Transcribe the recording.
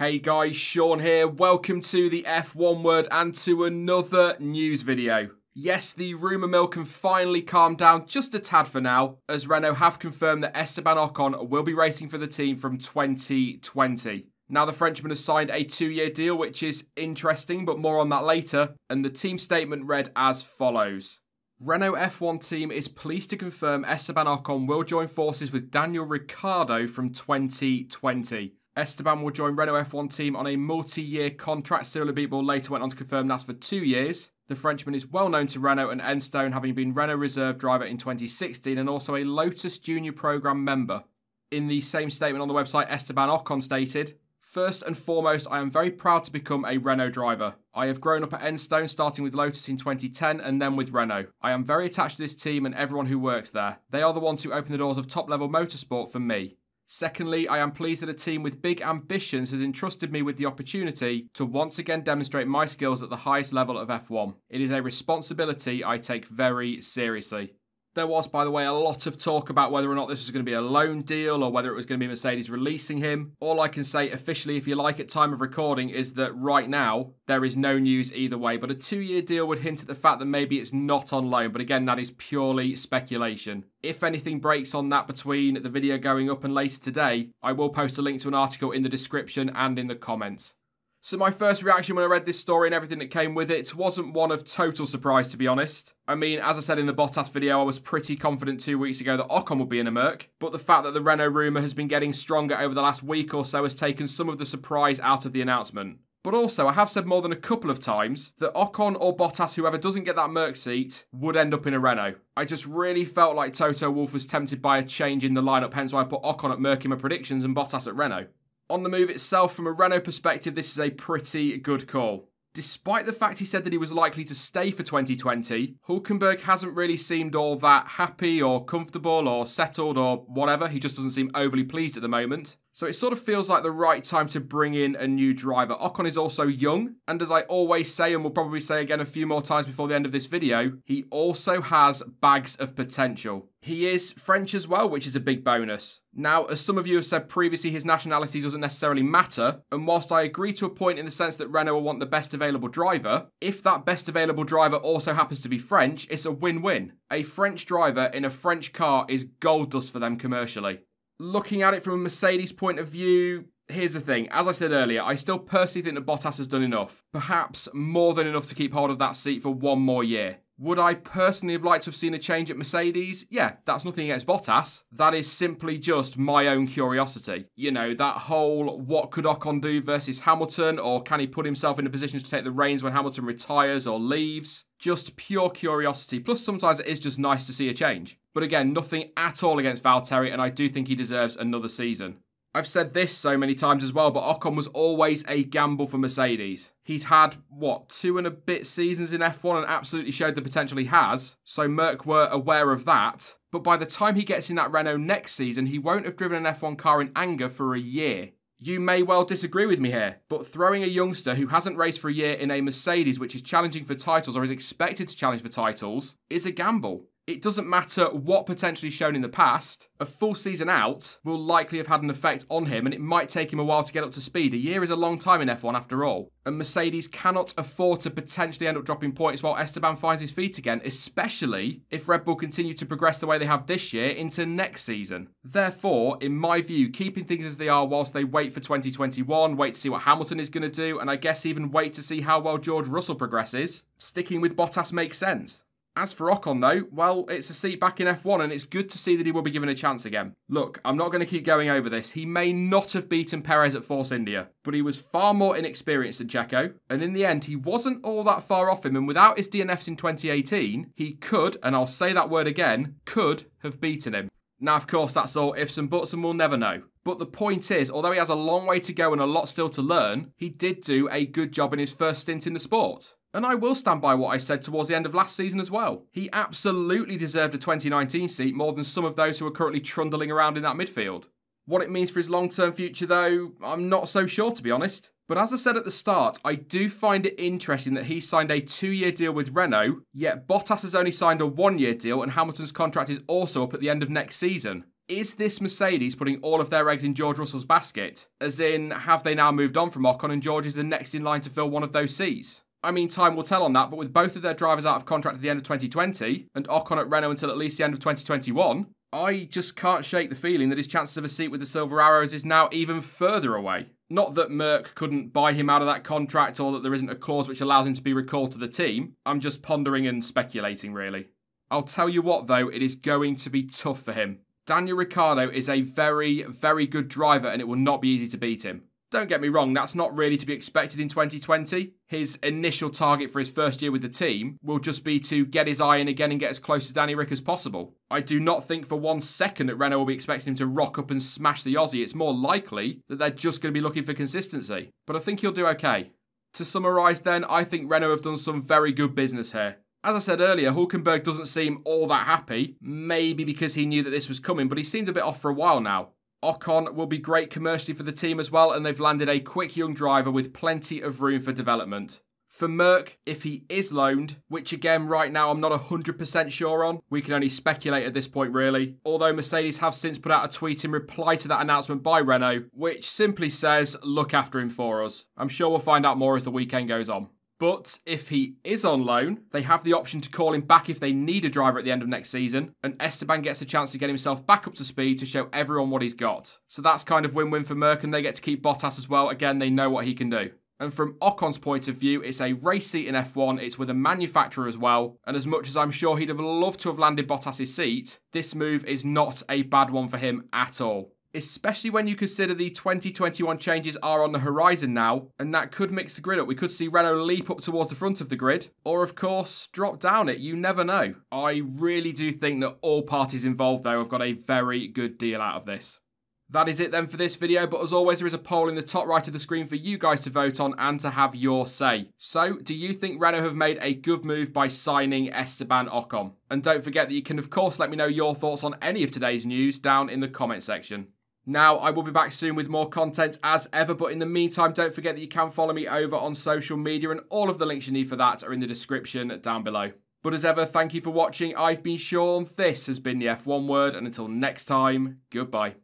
Hey guys, Sean here. Welcome to the F1 word and to another news video. Yes, the rumour mill can finally calm down just a tad for now, as Renault have confirmed that Esteban Ocon will be racing for the team from 2020. Now, the Frenchman has signed a two year deal, which is interesting, but more on that later. And the team statement read as follows Renault F1 team is pleased to confirm Esteban Ocon will join forces with Daniel Ricciardo from 2020. Esteban will join Renault F1 team on a multi-year contract. Cyril Abiteboul later went on to confirm that's for two years. The Frenchman is well known to Renault and Enstone, having been Renault reserve driver in 2016 and also a Lotus Junior Programme member. In the same statement on the website, Esteban Ocon stated, First and foremost, I am very proud to become a Renault driver. I have grown up at Enstone, starting with Lotus in 2010 and then with Renault. I am very attached to this team and everyone who works there. They are the ones who open the doors of top level motorsport for me. Secondly, I am pleased that a team with big ambitions has entrusted me with the opportunity to once again demonstrate my skills at the highest level of F1. It is a responsibility I take very seriously. There was, by the way, a lot of talk about whether or not this was going to be a loan deal or whether it was going to be Mercedes releasing him. All I can say officially, if you like, at time of recording, is that right now there is no news either way. But a two-year deal would hint at the fact that maybe it's not on loan. But again, that is purely speculation. If anything breaks on that between the video going up and later today, I will post a link to an article in the description and in the comments. So my first reaction when I read this story and everything that came with it wasn't one of total surprise to be honest. I mean, as I said in the Bottas video, I was pretty confident two weeks ago that Ocon would be in a Merc, but the fact that the Renault rumour has been getting stronger over the last week or so has taken some of the surprise out of the announcement. But also, I have said more than a couple of times that Ocon or Bottas, whoever doesn't get that Merc seat, would end up in a Renault. I just really felt like Toto Wolff was tempted by a change in the lineup, hence why I put Ocon at Merc in my predictions and Bottas at Renault. On the move itself, from a Renault perspective, this is a pretty good call. Despite the fact he said that he was likely to stay for 2020, Hulkenberg hasn't really seemed all that happy or comfortable or settled or whatever. He just doesn't seem overly pleased at the moment. So it sort of feels like the right time to bring in a new driver. Ocon is also young, and as I always say, and will probably say again a few more times before the end of this video, he also has bags of potential. He is French as well, which is a big bonus. Now, as some of you have said previously, his nationality doesn't necessarily matter, and whilst I agree to a point in the sense that Renault will want the best available driver, if that best available driver also happens to be French, it's a win-win. A French driver in a French car is gold dust for them commercially looking at it from a Mercedes point of view, here's the thing. As I said earlier, I still personally think that Bottas has done enough. Perhaps more than enough to keep hold of that seat for one more year. Would I personally have liked to have seen a change at Mercedes? Yeah, that's nothing against Bottas. That is simply just my own curiosity. You know, that whole what could Ocon do versus Hamilton, or can he put himself in a position to take the reins when Hamilton retires or leaves? Just pure curiosity. Plus, sometimes it is just nice to see a change. But again, nothing at all against Valtteri, and I do think he deserves another season. I've said this so many times as well, but Ocon was always a gamble for Mercedes. He'd had, what, two and a bit seasons in F1 and absolutely showed the potential he has, so Merc were aware of that. But by the time he gets in that Renault next season, he won't have driven an F1 car in anger for a year. You may well disagree with me here, but throwing a youngster who hasn't raced for a year in a Mercedes which is challenging for titles or is expected to challenge for titles is a gamble. It doesn't matter what potentially shown in the past, a full season out will likely have had an effect on him and it might take him a while to get up to speed. A year is a long time in F1 after all. And Mercedes cannot afford to potentially end up dropping points while Esteban finds his feet again, especially if Red Bull continue to progress the way they have this year into next season. Therefore, in my view, keeping things as they are whilst they wait for 2021, wait to see what Hamilton is going to do, and I guess even wait to see how well George Russell progresses, sticking with Bottas makes sense. As for Ocon, though, well, it's a seat back in F1 and it's good to see that he will be given a chance again. Look, I'm not going to keep going over this. He may not have beaten Perez at Force India, but he was far more inexperienced than Checo, and in the end, he wasn't all that far off him, and without his DNFs in 2018, he could, and I'll say that word again, could have beaten him. Now, of course, that's all ifs and buts, and we'll never know. But the point is, although he has a long way to go and a lot still to learn, he did do a good job in his first stint in the sport. And I will stand by what I said towards the end of last season as well. He absolutely deserved a 2019 seat more than some of those who are currently trundling around in that midfield. What it means for his long term future, though, I'm not so sure to be honest. But as I said at the start, I do find it interesting that he signed a two year deal with Renault, yet Bottas has only signed a one year deal and Hamilton's contract is also up at the end of next season. is this Mercedes putting all of their eggs in George Russell's basket? As in, have they now moved on from Ocon and George is the next in line to fill one of those seats? I mean, time will tell on that, but with both of their drivers out of contract at the end of 2020 and Ocon at Renault until at least the end of 2021, I just can't shake the feeling that his chances of a seat with the Silver Arrows is now even further away. Not that Merc couldn't buy him out of that contract or that there isn't a clause which allows him to be recalled to the team. I'm just pondering and speculating, really. I'll tell you what, though, it is going to be tough for him. Daniel Ricciardo is a very, very good driver and it will not be easy to beat him. Don't get me wrong, that's not really to be expected in 2020. His initial target for his first year with the team will just be to get his eye in again and get as close to Danny Ric as possible. I do not think for one second that Renault will be expecting him to rock up and smash the Aussie. It's more likely that they're just going to be looking for consistency. But I think he'll do okay. To summarise then, I think Renault have done some very good business here. As I said earlier, Hulkenberg doesn't seem all that happy, maybe because he knew that this was coming, but he seemed a bit off for a while now. Ocon will be great commercially for the team as well, and they've landed a quick young driver with plenty of room for development. For Merc, if he is loaned, which again right now I'm not 100% sure on, we can only speculate at this point really. Although Mercedes have since put out a tweet in reply to that announcement by Renault, which simply says, look after him for us. I'm sure we'll find out more as the weekend goes on. But if he is on loan, they have the option to call him back if they need a driver at the end of next season, and Esteban gets a chance to get himself back up to speed to show everyone what he's got. So that's kind of win win for Merc, and they get to keep Bottas as well. Again, they know what he can do. And from Ocon's point of view, it's a race seat in F1, it's with a manufacturer as well, and as much as I'm sure he'd have loved to have landed Bottas' seat, this move is not a bad one for him at all especially when you consider the 2021 changes are on the horizon now, and that could mix the grid up. We could see Renault leap up towards the front of the grid, or of course, drop down it. You never know. I really do think that all parties involved, though, have got a very good deal out of this. That is it then for this video, but as always, there is a poll in the top right of the screen for you guys to vote on and to have your say. So, do you think Renault have made a good move by signing Esteban Ocon? And don't forget that you can, of course, let me know your thoughts on any of today's news down in the comment section. Now, I will be back soon with more content as ever, but in the meantime, don't forget that you can follow me over on social media, and all of the links you need for that are in the description down below. But as ever, thank you for watching. I've been Sean, this has been the F1 Word, and until next time, goodbye.